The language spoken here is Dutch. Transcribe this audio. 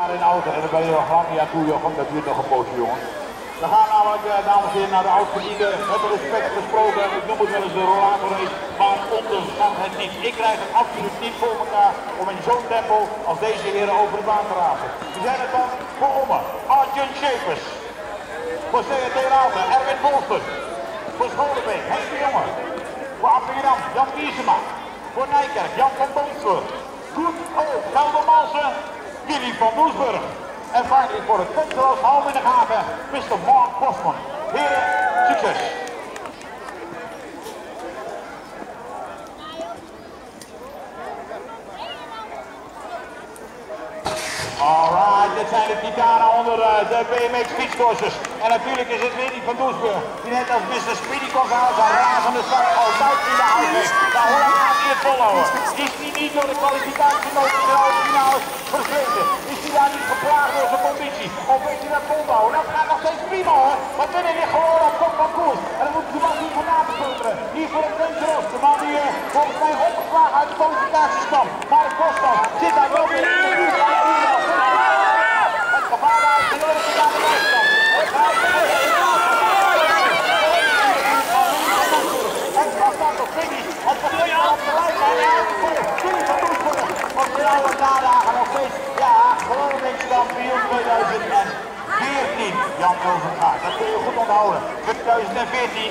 Naar in auto en dan ben je nog lang niet aan toe, Jochem. Dat duurt nog een poosje, jongen. We gaan namelijk, eh, dames en heren, naar de oud-verdiende. Met respect gesproken, ik noem het wel eens de rollator maar onderschat het niet. Ik krijg het absoluut niet voor elkaar om in zo'n tempo als deze heren over de baan te razen. We zijn het dan voor Omme, Shapers. Voor CRT Rauter, Erwin Bolster. Voor Scholenbeek, Henk de Jonge. Voor Amsterdam, Jan Kiesema. Voor Nijkerk, Jan van Bonsburg. Goed ook, Gelder Malsen, Willy van Doesburg. En feitelijk voor het Kunsteloos half in de gaten, Mr. Mark Bosman. Heren, succes! Alright, dit zijn de titanen onder uh, de BMX fietscourses. En natuurlijk is het die van Doesburg. Die net als Mr. Speedy Gonzalez een razende start altijd in de hout Is hij niet door de kwalificatienoten in de halve finales vergeten? Is hij daar niet geplaagd door zijn conditie? Of weet hij dat volhouden? Dat gaat nog steeds prima hoor. Want binnen ligt gewoon op kop van koers. En dan moet de man niet voor na te filteren. Hier voor het Dangerous. De man die uh, volgens mij opgeslagen uit de kwalificaties kwam. Maar het Bosman zit daar wel weer in de buurt. Het gevaar daar is heel erg aan de lijstkant. Het was dan nog finish. Het was op de lijn. En hij heeft voor Philip van Doesburg. Oude nadagen nog steeds. Ja, Groningen kampioen 2014. Jan Overgaard. Dat kun je goed onthouden. 2014.